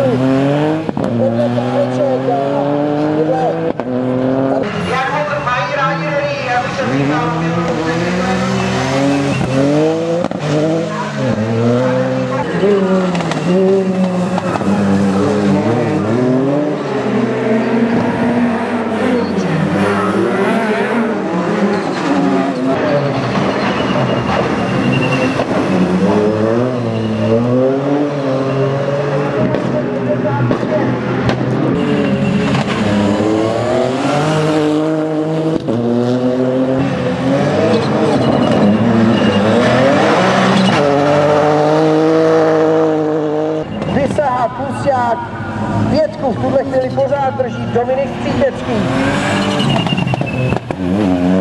Ooh. Let's go.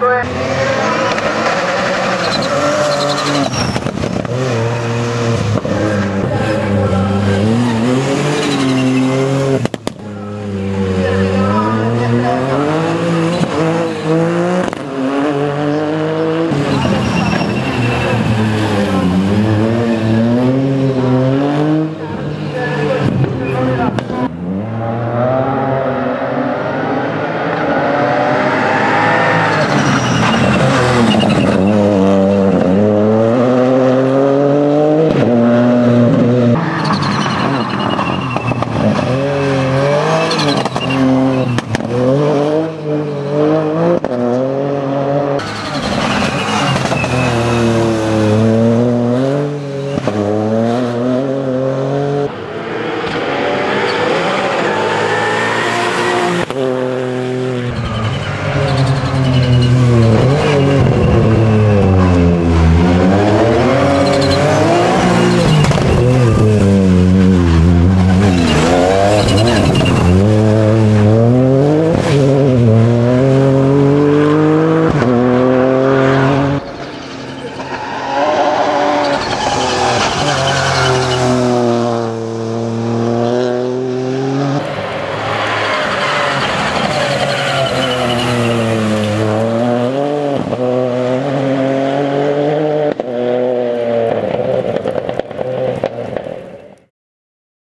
对。